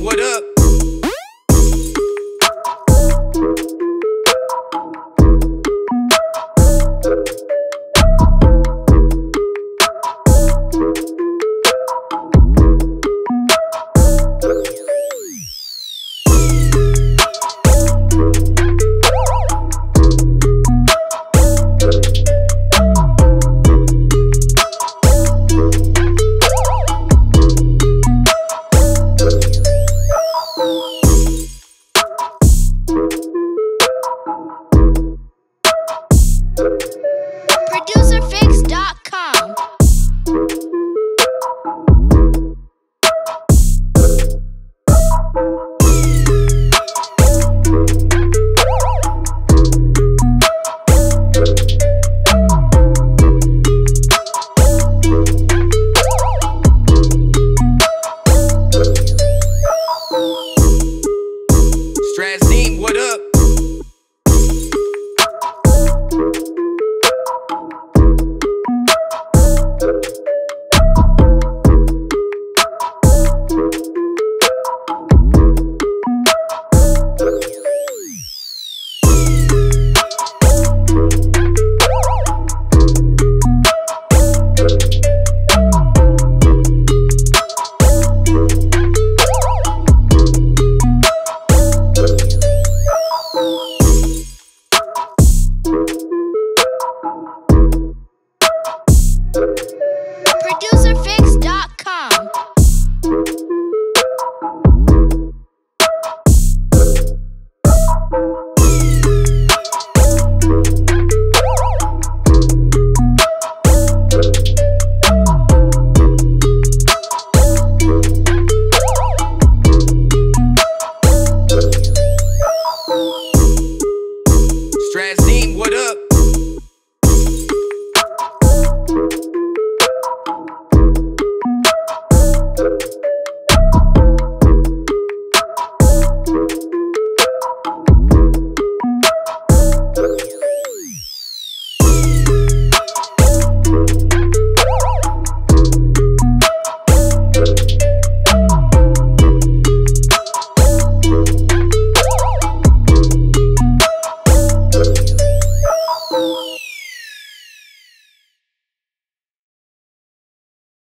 What up? Thank